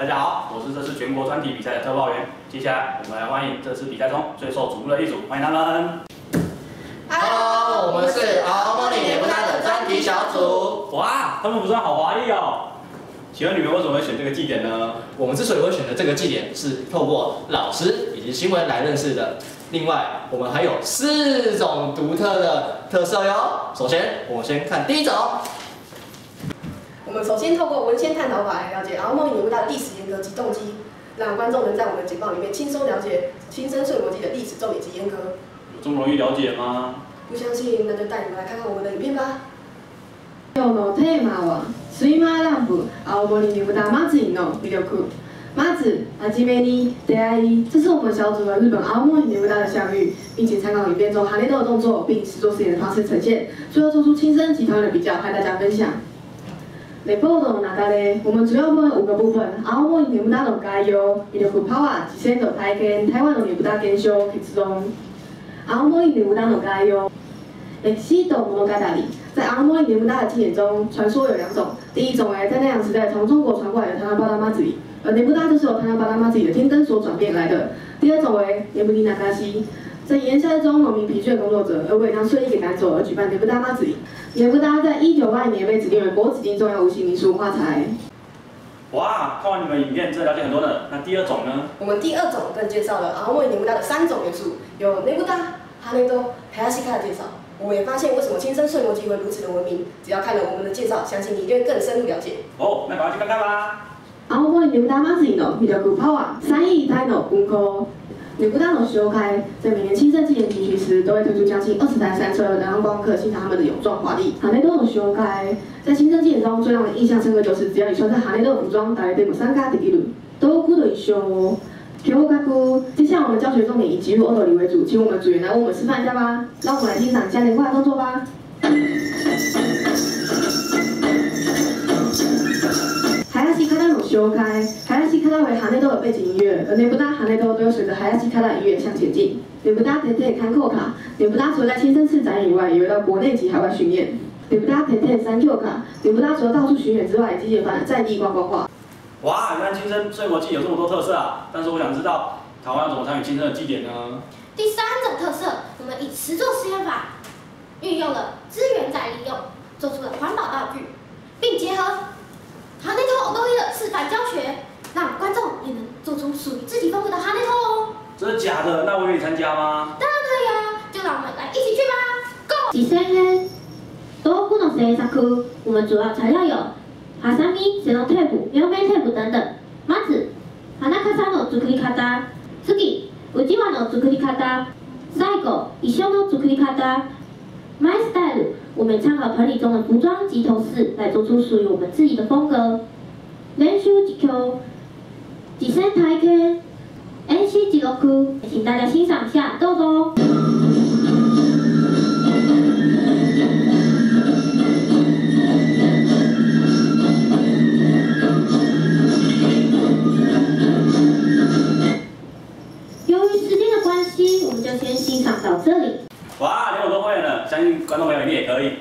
大家好，我是这次全国专题比赛的特报员。接下来我们来欢迎这次比赛中最受瞩目的一组，欢迎他们。Hello，我们是敖莫里也不达的专题小组。哇，他们服装好华丽哦！请问你们为什么会选这个祭典呢？我们之所以会选择这个祭典，是透过老师以及新闻来认识的。另外，我们还有四种独特的特色哟。首先，我们先看第一种。我们首先透过文献探讨法来了解敖莫里年不达的历史沿革及动机，让观众能在我们的简报里面轻松了解亲生顺逻辑的历史重点及沿革。有这么容易了解吗？不相信，那就带你们来看看我们的影片吧。今日のテーマはスイマーランプ青森ねぶた祭りの魅力。まずはじめに出会い，这是我们小组和日本青森ねぶた的相遇，并且参考影片中哈雷豆的动作，并实作实演的方式呈现，最后做出亲生集团的比较，和大家分享。 レポートの中で我们主要分五个部分：青森ねぶたの概要、魅力パワー、実践と体験、台湾のねぶた検証、結論。青森ねぶたの概要。歴史と物語，在阿莫里年不大的祭典中，传说有两种。第一种为在那样时代从中国传过来的塔纳巴拉妈子里，而年不大就是由塔纳巴拉妈子里的天灯所转变来的。第二种为年不利纳嘎西， 在炎夏中农民疲倦工作者，而为将睡意给赶走而举办年不大妈子里。年不大在一九八零年被指定为国指定重要无形民俗文化财。哇，看完你们影片，真的了解很多呢。那第二种呢？我们第二种更介绍了敖莫里年不达的三种元素，有内布达、哈雷多、海亚西卡的介绍。我们也发现为什么亲生顺逻辑会如此的闻名，只要看了我们的介绍，相信你一定会更深入了解。哦，那赶快去看看吧。青森ねぶた祭りの魅力パワー三位一体の運 行。ねぶたの紹介，在每年亲生祭典举行时，都会推出将近二十台山车，来让观光客欣赏他们的勇壮华丽。哈雷豆の紹介，在亲生祭典中最让人印象深刻就是，只要你穿上哈雷豆服装，大家对我参加できる。道具の衣装。教学，接下来我们教学重点以吉入欧斗里为主，请我们组员来为我们示范一下吧。让我们来欣赏嘉年华的动作吧。海亚西卡达有修开， 海亚西卡达为哈内豆的背景音乐，而内布达哈内豆都会随着海亚西卡达音乐向前进。内布达铁铁看扣卡，内布达除了在亲生次展以外，也会到国内及海外巡演。内布达铁铁三 Q 卡，内布达除了到处巡演之外，积极发展在地观光化。哇，原来亲生睡魔祭有这么多特色啊！但是我想知道，台湾要怎么参与亲生的祭典呢？第三种特色，我们以实作实验法，运用了资源再利用，做出了环保道具，并结合哈内头欧一的示范教学，让观众也能做出属于自己风格的哈内头哦。真的假的？那我可以参加吗？当然可以啊，就让我们来一起去吧！Go！実践編道具の製作，我们主要材料有ハサミ、セロテープ、両面テープ等等。まず、花笠の作り方。次、うちわの作り方。最後、衣装の作り方。My Style，我们参考团体中的服装及头饰来做出属于我们自己的风格。練習実況、 実践体験、演習記録，请大家欣赏一下，豆豆。由于时间的关系，我们就先欣赏到这里。哇，连我都会了，相信观众朋友你也可以。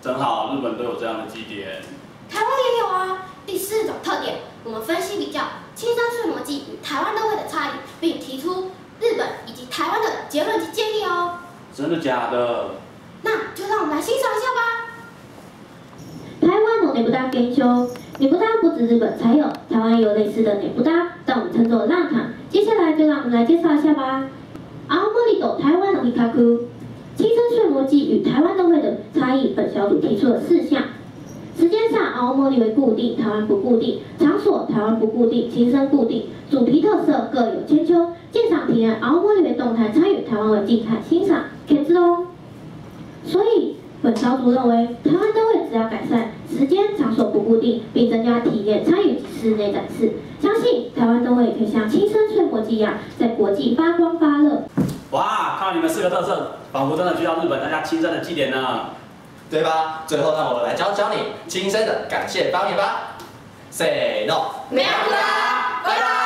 真好，日本都有这样的祭典。台湾也有啊。第四种特点，比较青山顺魔祭与台湾灯会的差异，并提出日本以及台湾的结论及建议哦。真的假的？那就让我们来欣赏一下吧。台湾的内布达研究，内布达不止日本才有，台湾也有类似的内布达，但我们称作浪塔。接下来就让我们来介绍一下吧。青森と台湾の比較，青森睡魔祭与台湾都会的差异，本小组提出了四项。时间上，青森为固定，台湾不固定；场所，台湾不固定，青森固定；主题特色各有千秋。鉴赏体验，青森为动态参与，台湾为静态欣赏。結論。所以，本小组认为，台湾灯会只要改善时间、场所不固定，并增加体验参与及室内展示，相信台湾灯会可以像青春睡魔祭一样，在国际发光发热。哇，看到你们四个特色，仿佛真的去到日本参加亲生的祭典呢。对吧？最后让我来教教你轻声的感谢方言吧。Say no，没有啦，拜拜。